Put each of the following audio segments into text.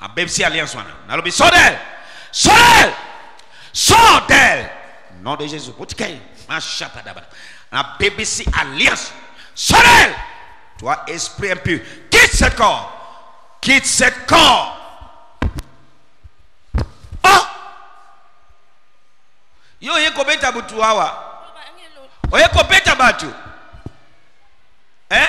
abebisi alliance wana nalobi sodel sodel sodel nom de jésus botika ye mashapadabada nabebisi alliance sodel toi esprit impur quitte ce corps quitte ce corps oh yo oye kobeta butu awa oye kobeta bato eh?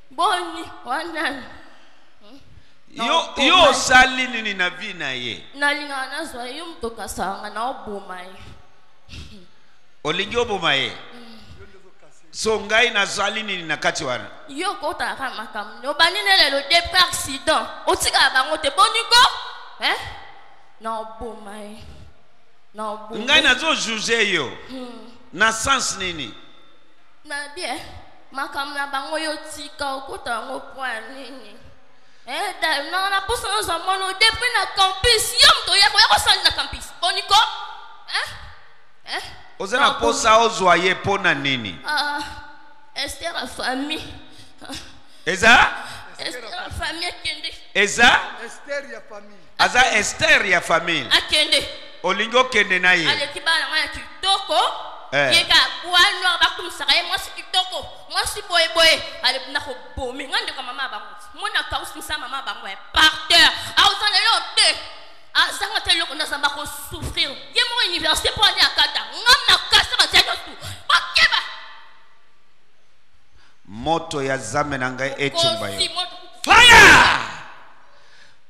boni wanani yo yo osali nini na vie na ye nalingaka nazwa yo moto kasanga na oboma ye olingi oboma ye so ngai nazali nini na kati wana yo kotaka makambo nini obandi nde lelo depuis accident otikaka bango te boni ko eh? na oboma ye na oboma ngai nazojuge yo hmm. na sens nini Na bien, makambo na bango yo tika okota yango point nini? Eh, dame, na na posa ozwa mono depuis na campus, yo moto oya koya kosala na campus. Boniko? Eh? Eh? Oza na posa ozwa ye mpo na nini? Ah, Esther a famille. Eza? Esther a famille kende. Eza? Esther ya famille. aza ester ya famille akende olingi okende na ye aleki bana ngai ya kitoko eh. ye kaka bwa noir bakumisaka ye mwasi kitoko mwasi boyeboye alebina kobomi ngai ndeko mama ya bango mona kausimisa mama ya bango ya parteur aoza na yo te azanga te eloko naza bakosouffrir ye moko université mpo ane akata nga makasi batia nyonso bakeba moto ya zame na ngai ecumba yo fire